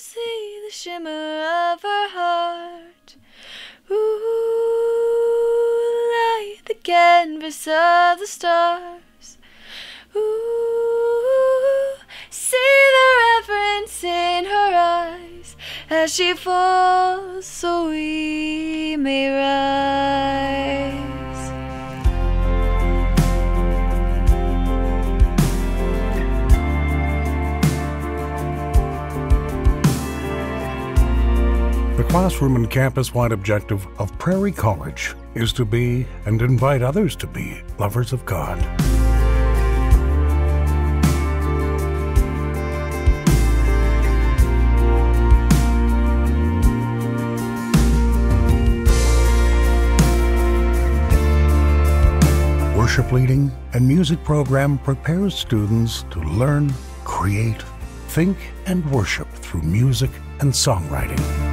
see the shimmer of her heart. Ooh, like the canvas of the stars. Ooh, see the reverence in her eyes as she falls so we may rise. The classroom and campus wide objective of Prairie College is to be and invite others to be lovers of God. Worship leading and music program prepares students to learn, create, think, and worship through music and songwriting.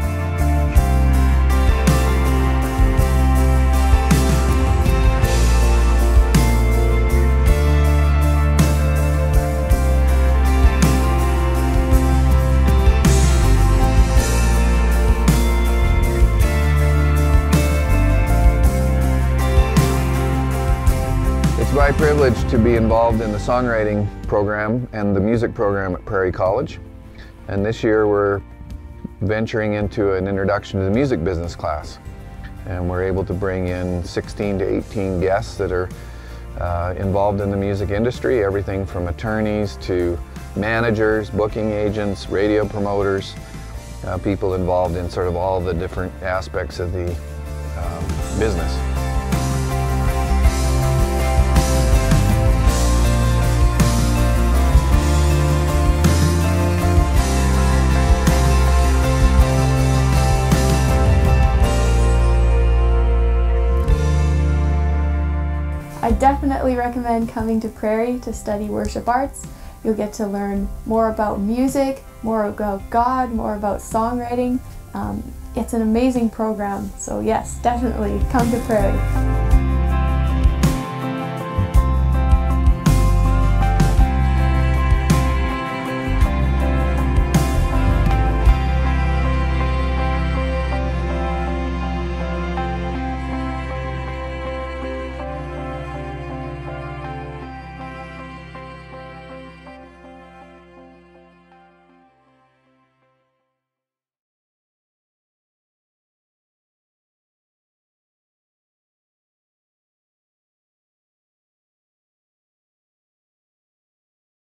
My privilege to be involved in the songwriting program and the music program at Prairie College. And this year we're venturing into an introduction to the music business class. And we're able to bring in 16 to 18 guests that are uh, involved in the music industry, everything from attorneys to managers, booking agents, radio promoters, uh, people involved in sort of all the different aspects of the um, business. I definitely recommend coming to Prairie to study worship arts. You'll get to learn more about music, more about God, more about songwriting. Um, it's an amazing program, so yes, definitely come to Prairie.